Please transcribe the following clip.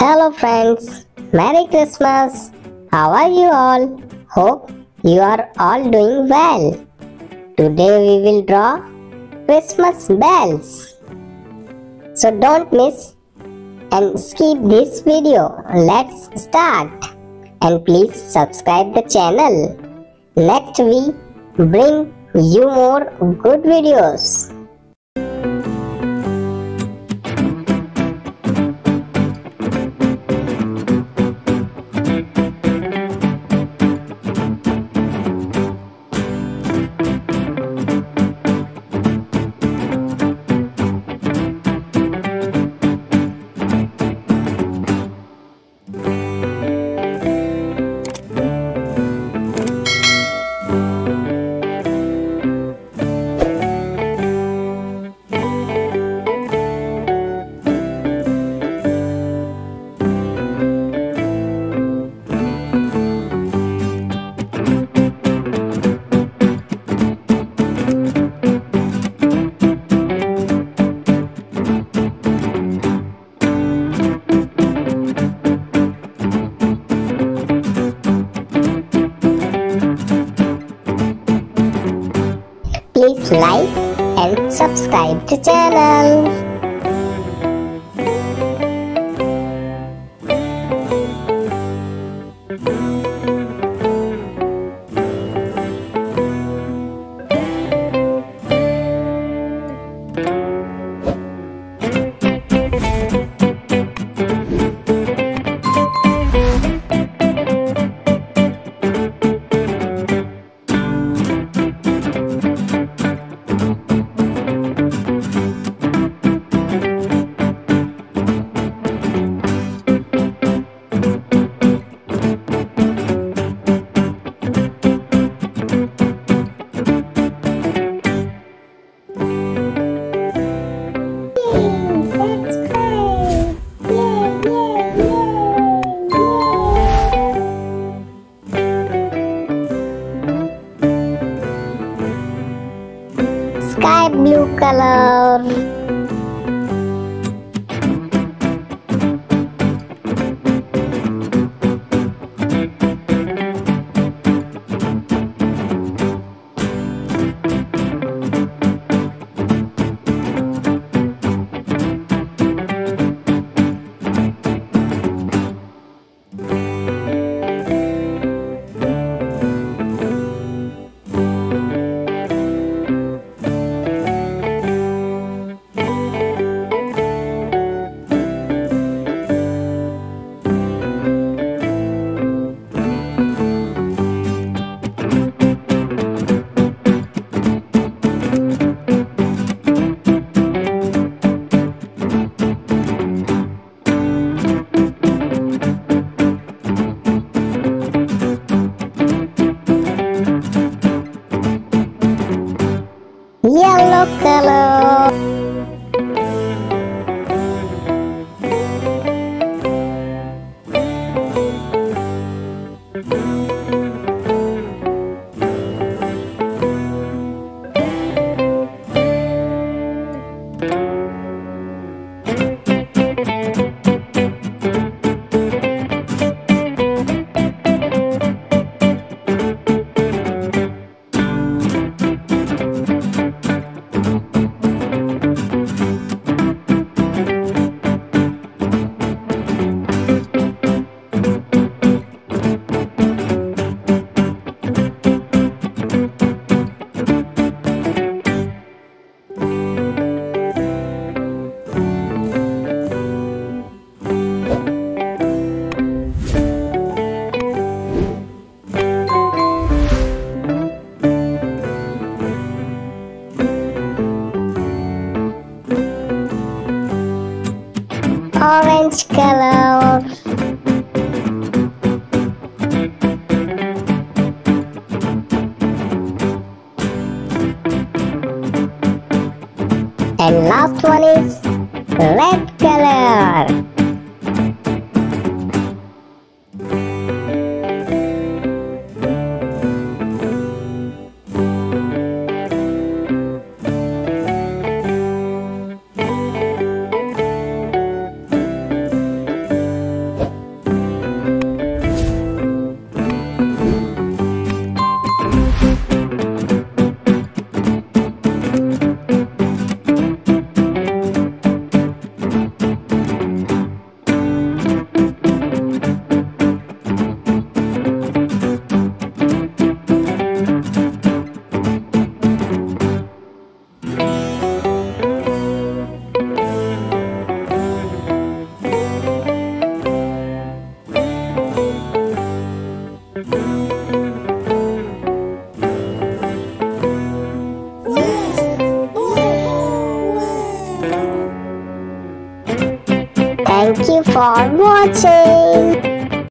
Hello friends, Merry Christmas. How are you all? Hope you are all doing well. Today we will draw Christmas bells. So don't miss and skip this video. Let's start. And please subscribe the channel. Next we bring you more good videos. Please like and subscribe the channel. Blue Yellow color. And last one is red color. I'm watching.